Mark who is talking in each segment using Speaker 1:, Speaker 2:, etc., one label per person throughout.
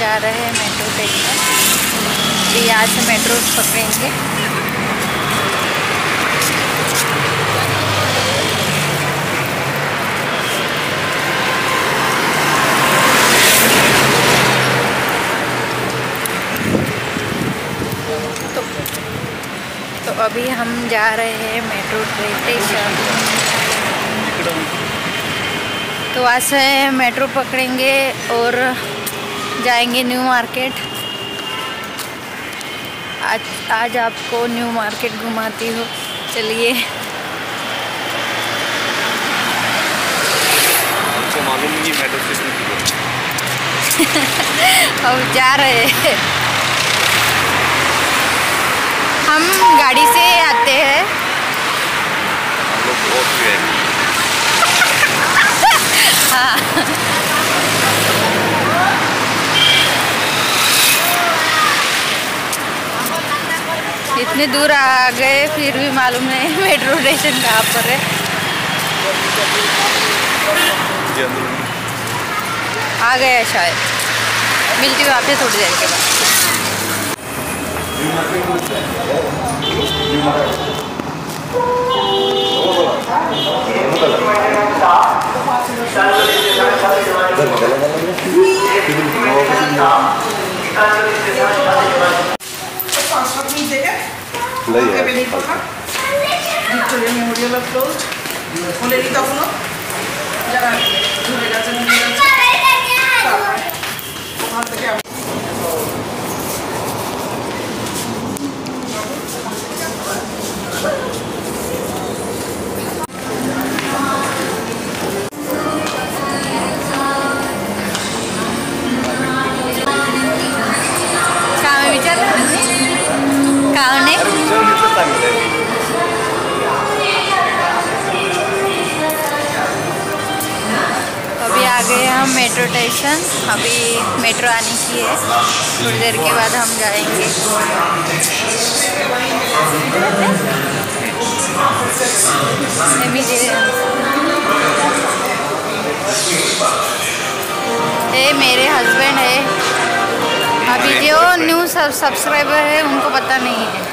Speaker 1: जा रहे हैं मेट्रो स्टेशन अभी यहाँ से मेट्रो पकड़ेंगे। तो, तो अभी हम जा रहे हैं मेट्रो स्टेशन। तो वहाँ से मेट्रो पकड़ेंगे और जाएँगे न्यू मार्केट। आज आज आपको न्यू मार्केट घुमाती हूँ। चलिए।
Speaker 2: आपको मालूम नहीं मेट्रो स्टेशन
Speaker 1: अब जा रहे हैं। हम गाड़ी से आते हैं।
Speaker 2: हम लोग बहुत गए
Speaker 1: इतने दूर आ गए, फिर भी मालूम नहीं मेट्रो स्टेशन कहाँ पर है। आ गया शायद। मिलती हूँ आपसे थोड़ी देर के बाद।
Speaker 2: है
Speaker 3: ভিক্টোরিয়া মেমোরিয়াল অফ ক্লোজ বলেনি তখনও
Speaker 1: मेट्रो स्टेशन अभी मेट्रो आने की है। थोड़ी देर के बाद हम जाएँगे। ये मेरे हस्बैंड है। अभी जो न्यू सब्सक्राइबर है, उनको पता नहीं है।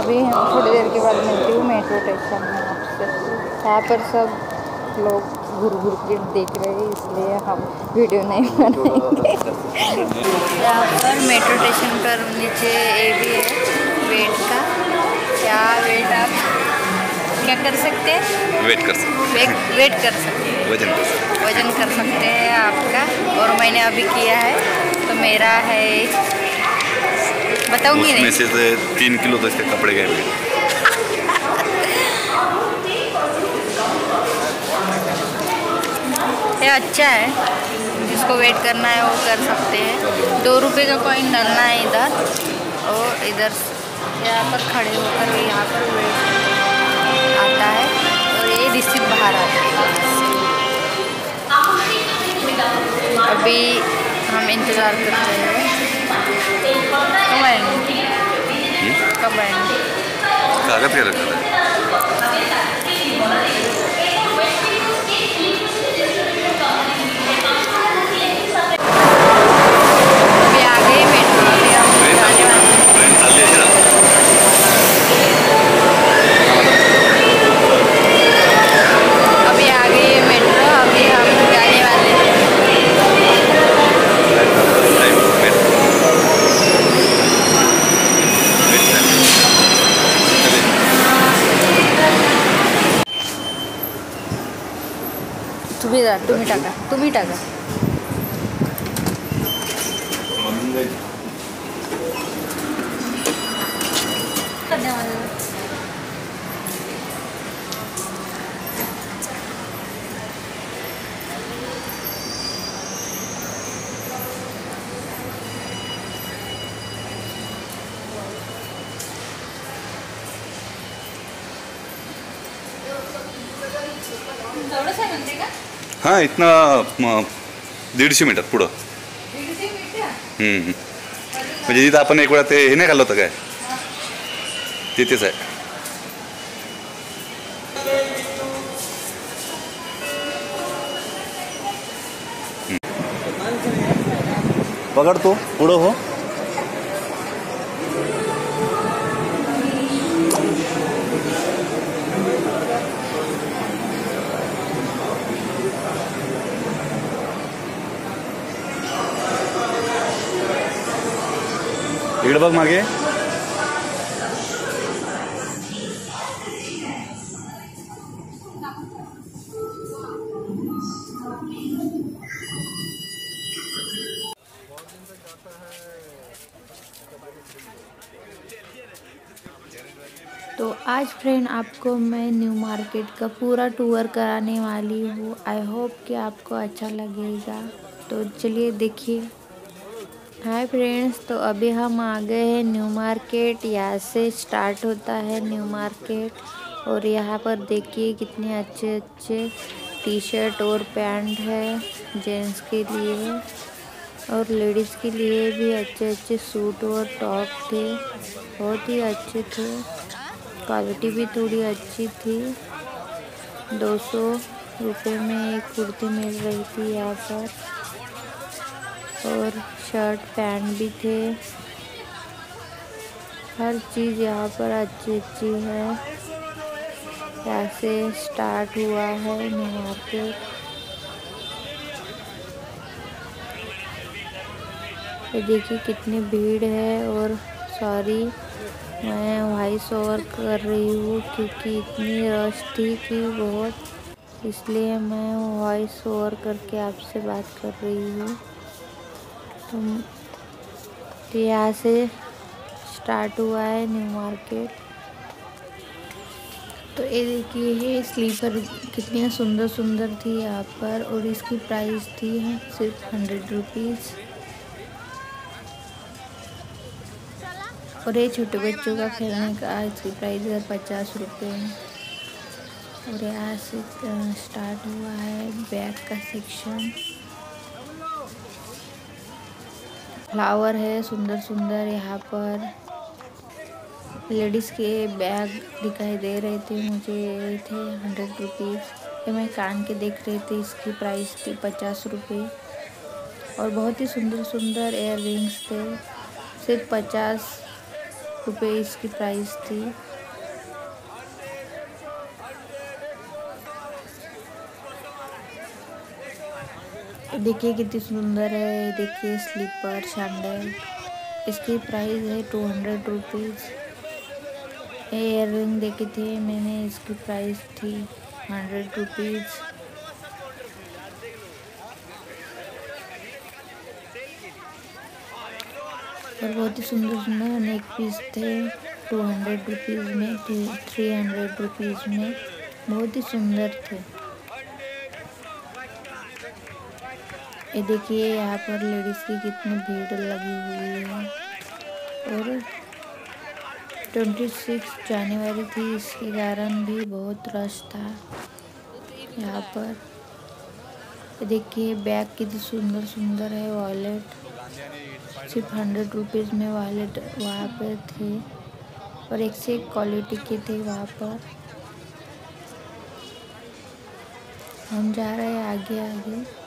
Speaker 1: अभी हम थोड़ी देर के बाद मिलती हूँ मेट्रो स्टेशन में आपसे। यहाँ पर सब लोग घूर घूर के देख रहे हैं इसलिए हम वीडियो नहीं बनाएँगे। यहाँ पर मेट्रो स्टेशन पर नीचे ये भी है वेट का। क्या वेट आप? क्या कर सकते हैं?
Speaker 2: वेट कर सकते
Speaker 1: वेट वेट कर सकते हैं।
Speaker 2: वज़न कर सकते
Speaker 1: वज़न कर सकते हैं आपका। और मैंने अभी किया है तो मेरा है बताऊँगी नहीं।
Speaker 2: से तो तीन किलो तो इसके कपड़े गए मेरे
Speaker 1: ये अच्छा है जिसको वेट करना है वो कर सकते हैं। दो रुपए का कॉइन डालना है इधर और इधर यहाँ पर खड़े होकर यहाँ पर वेट आता है। और ये रिसिप्ट बाहर आती है अभी हम इंतज़ार करते हैं। कब आएँगे? कब आएँगे?
Speaker 2: कागज़ क्या रखा था
Speaker 1: अभी आ गए मेट्रो अभी हम
Speaker 2: ट्रेन
Speaker 1: जाने वाले हैं।
Speaker 2: ट्रेन चालली आहे ना
Speaker 1: अभी आ गई है मेट्रो अभी हम जाने वाले हैं
Speaker 2: टाइम वेट वेट टाइम चलिए
Speaker 1: जा तुम्ही टाका तुम्ही
Speaker 2: हां इथनं दीडशे मीटर पुढं. म्हणजे तिथं आपण एक वेळा ते हे नाही खाल्लं होतं काय? तिथेच आहे. पकड तो पुढं हो. बघ मागे
Speaker 4: तो आज फ्रेंड आपको मैं न्यू मार्केट का पूरा टूर कराने वाली हूँ। आई होप कि आपको अच्छा लगेगा। तो चलिए देखिए। हाय फ्रेंड्स तो अभी हम आ गए हैं न्यू मार्केट। यहाँ से स्टार्ट होता है न्यू मार्केट। और यहाँ पर देखिए कितने अच्छे अच्छे टी शर्ट और पैंट है जेंट्स के लिए। और लेडीज़ के लिए भी अच्छे अच्छे सूट और टॉप थे। बहुत ही अच्छे थे। क्वालिटी भी थोड़ी अच्छी थी। दो सौ रुपये में एक कुर्ती मिल रही थी यहाँ पर। और शर्ट पैंट भी थे। हर चीज़ यहाँ पर अच्छी अच्छी है। यहाँ से स्टार्ट हुआ है यहाँ मार्केट ये देखिए कितनी भीड़ है और सॉरी, मैं वॉइस ओवर कर रही हूँ क्योंकि इतनी रश थी कि बहुत। इसलिए मैं वॉइस ओवर करके आपसे बात कर रही हूँ। तो यहाँ से स्टार्ट हुआ है न्यू मार्केट तो ये देखिए, ये स्लीपर कितनी सुंदर सुंदर थी यहाँ पर और इसकी प्राइस थी सिर्फ़ हंड्रेड रुपीज़ और ये छोटे बच्चों का खेलने का इसकी प्राइस है पचास रुपये और यहाँ से स्टार्ट हुआ है बैग का सेक्शन फ्लावर है सुंदर सुंदर यहाँ पर। लेडीज़ के बैग दिखाई दे रहे थे मुझे थे हंड्रेड रुपीज़ मैं कान के देख रही थी, इसकी प्राइस थी पचास रुपये। और बहुत ही सुंदर सुंदर एयर रिंग्स थे, सिर्फ़ पचास रुपये इसकी प्राइस थी। देखिए कितनी सुंदर है, देखिए स्लीपर, सैंडल। इसकी प्राइस है two hundred rupees earring देखी थी मैंने, इसकी प्राइस थी हंड्रेड रुपीज़ और बहुत ही सुंदर सुंदर नेक पीस थे टू हंड्रेड रुपीज़ में थ्री हंड्रेड रुपीज़ में। बहुत ही सुंदर थे। ये देखिए, यहाँ पर लेडीज़ की कितनी भीड़ लगी हुई है। और ट्वेंटी सिक्स जनवरी थी, इसके कारण भी बहुत रश था यहाँ पर। देखिए, बैग कितनी सुंदर सुंदर है, वॉलेट। सिर्फ़ हंड्रेड रुपीज़ में वॉलेट वहाँ पर थे। और एक से एक क्वालिटी के थे वहाँ पर। हम जा रहे हैं आगे आगे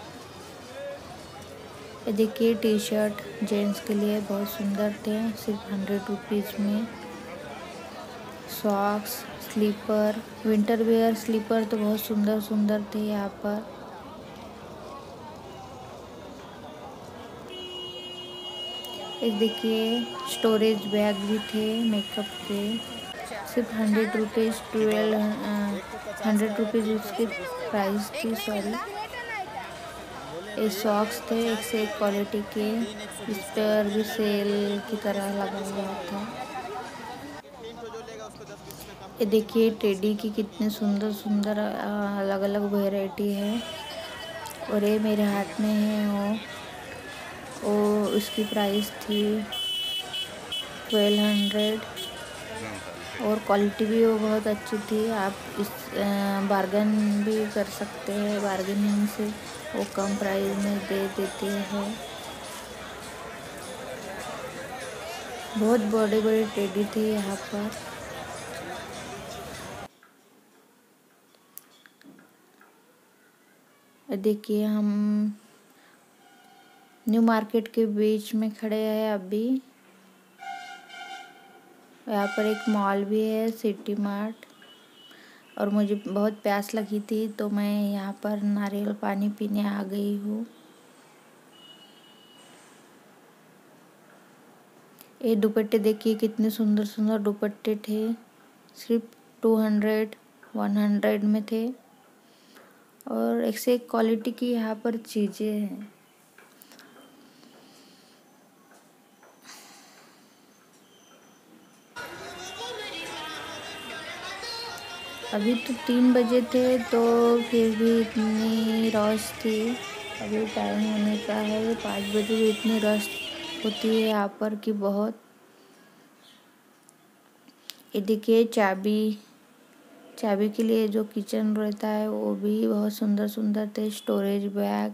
Speaker 4: ये देखिए टी शर्ट जेंट्स के लिए बहुत सुंदर थे। सिर्फ़ हंड्रेड रुपीज़ में। Socks slipper winter wear slipper तो बहुत सुंदर सुंदर थे यहाँ पर। इस देखिए स्टोरेज बैग भी थे मेकअप के। सिर्फ़ hundred rupees twelve hundred rupees उसकी प्राइस थी सॉरी ये सॉक्स थे, एक से एक क्वालिटी के। इस पर भी सेल की तरह लगा हुआ था। ये देखिए टेडी की कितने सुंदर सुंदर अलग अलग वेराइटी है। और ये मेरे हाथ में है, वो। वो उसकी प्राइस थी ट्वेल्व हंड्रेड और क्वालिटी भी वो बहुत अच्छी थी। आप इस बार्गन भी कर सकते हैं बार्गेनिंग से। वो कम प्राइस में दे देते हैं। बहुत बड़े बड़े टेडी थे यहाँ पर। देखिए हम न्यू मार्केट के बीच में खड़े हैं अभी। यहाँ पर एक मॉल भी है सिटी मार्ट और मुझे बहुत प्यास लगी थी तो मैं यहाँ पर नारियल पानी पीने आ गई हूँ। ये दुपट्टे देखिए, कितने सुंदर सुंदर दुपट्टे थे। सिर्फ़ टू हंड्रेड वन हंड्रेड में थे। और एक से एक क्वालिटी की यहाँ पर चीज़ें हैं। अभी तो तीन बजे थे तो फिर भी इतनी रश थी। अभी टाइम होने का है, पाँच बजे भी इतनी रश होती है यहाँ पर कि बहुत। ये देखिए, चाबी चाबी के लिए जो किचन रहता है, वो भी बहुत सुंदर सुंदर थे। स्टोरेज बैग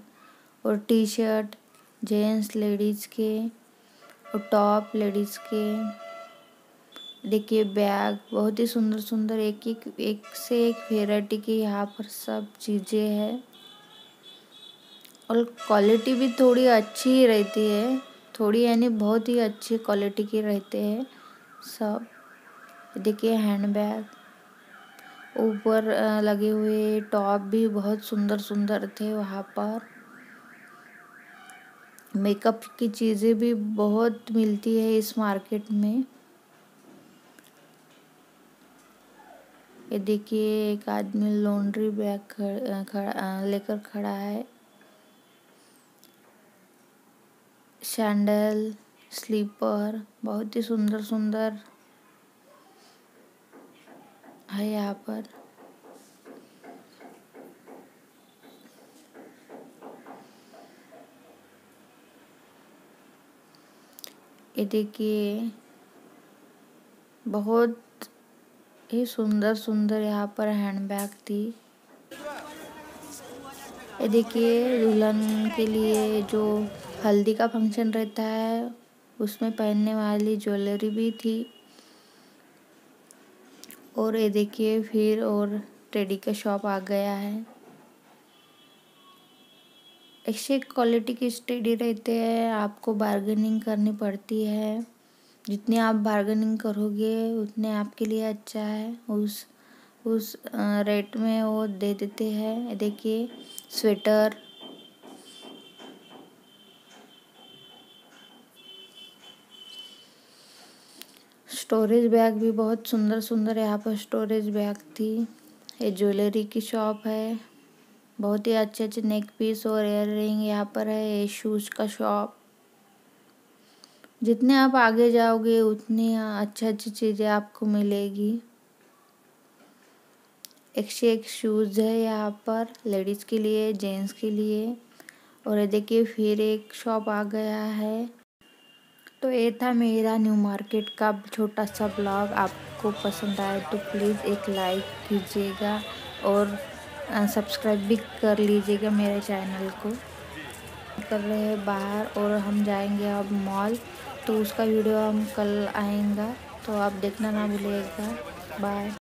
Speaker 4: और टी शर्ट जेंट्स लेडीज़ के और टॉप लेडीज़ के। देखिए, बैग बहुत ही सुंदर सुंदर एक एक एक से एक वेराइटी की यहाँ पर सब चीज़ें हैं। और क्वालिटी भी थोड़ी अच्छी ही रहती है। थोड़ी यानी बहुत ही अच्छी क्वालिटी की रहते हैं सब। देखिए हैंड बैग ऊपर लगे हुए टॉप भी बहुत सुंदर सुंदर थे वहाँ पर। मेकअप की चीज़ें भी बहुत मिलती है इस मार्केट में। ये देखिए, एक आदमी लॉन्ड्री बैग खड़ा लेकर खड़ा है। सैंडल, स्लीपर, बहुत ही सुंदर सुंदर है यहाँ पर। ये देखिए, बहुत ही सुंदर सुंदर यहाँ पर हैंडबैग थी। ये देखिए, दुल्हन के लिए जो हल्दी का फ़ंक्शन रहता है, उसमें पहनने वाली ज्वेलरी भी थी। और ये देखिए, फिर और टेडी का शॉप आ गया है। एक क्वालिटी की स्टडी रहते हैं, आपको बार्गेनिंग करनी पड़ती है। जितनी आप बार्गेनिंग करोगे, उतने आपके लिए अच्छा है। उस उस रेट में वो दे देते हैं। देखिए स्वेटर स्टोरेज बैग भी बहुत सुंदर सुंदर यहाँ पर स्टोरेज बैग थी। ये ज्वेलरी की शॉप है। बहुत ही अच्छे अच्छे नेक पीस और एयर रिंग यहाँ पर है। ये शूज़ का शॉप जितने आप आगे जाओगे, उतनी अच्छी अच्छी चीज़ें आपको मिलेगी। एक से एक शूज़ है यहाँ पर लेडीज़ के लिए जेंट्स के लिए। और ये देखिए, फिर एक शॉप आ गया है। तो ये था मेरा न्यू मार्केट का छोटा सा ब्लॉग आपको पसंद आए तो प्लीज़ एक लाइक कीजिएगा और सब्सक्राइब भी कर लीजिएगा मेरे चैनल को। कर रहे हैं बाहर और हम जाएँगे अब मॉल तो उसका वीडियो हम कल आएगा तो आप देखना ना भूलिएगा। बाय।